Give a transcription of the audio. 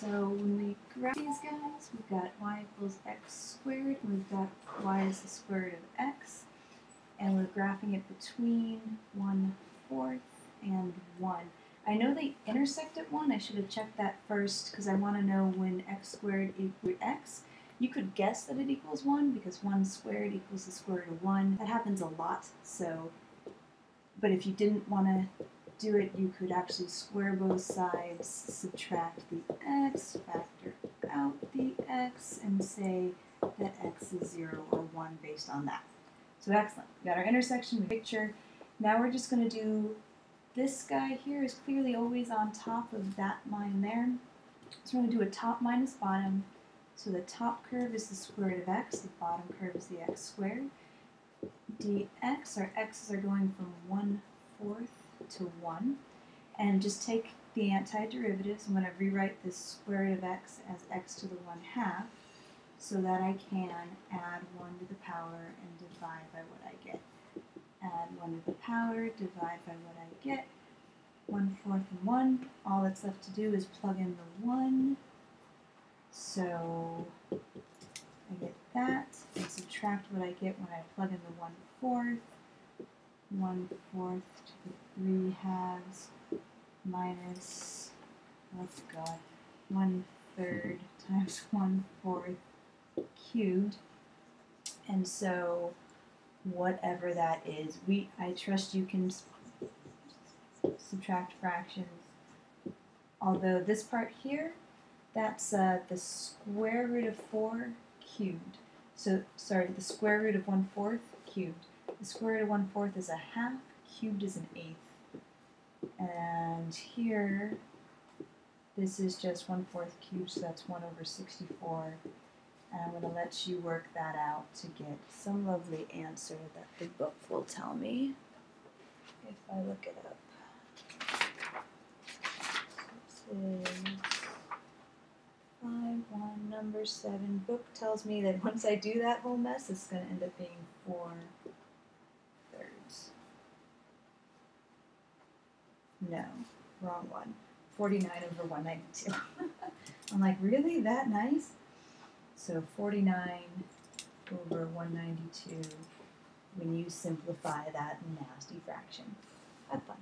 So when we graph these guys, we've got y equals x squared, and we've got y is the square root of x, and we're graphing it between 1 fourth and 1. I know they intersect at 1, I should have checked that first because I want to know when x squared equals x. You could guess that it equals 1 because 1 squared equals the square root of 1. That happens a lot, so, but if you didn't want to do it, you could actually square both sides, subtract the x, factor out the x, and say that x is 0 or 1 based on that. So excellent. We got our intersection, picture. Now we're just going to do, this guy here is clearly always on top of that line there. So we're going to do a top minus bottom. So the top curve is the square root of x, the bottom curve is the x squared. dx, our x's are going from 1 fourth to 1. And just take the antiderivatives. I'm going to rewrite this square root of x as x to the 1 half so that I can add 1 to the power and divide by what I get. Add 1 to the power, divide by what I get. 1 fourth and 1. All that's left to do is plug in the 1. So I get that and subtract what I get when I plug in the 1 fourth. 1 fourth to the 3 halves minus, oh god, 1 third times 1 fourth cubed. And so whatever that is, we I trust you can subtract fractions. Although this part here, that's uh, the square root of 4 cubed. So, sorry, the square root of 1 fourth cubed. The square root of 1 fourth is a half, cubed is an eighth. And here, this is just 1 fourth cubed, so that's 1 over 64. And I'm going to let you work that out to get some lovely answer that the book will tell me if I look it up. So this is 5, 1, number 7. Book tells me that once I do that whole mess, it's going to end up being 4 No, wrong one. 49 over 192. I'm like, really? That nice? So 49 over 192 when you simplify that nasty fraction. Have fun.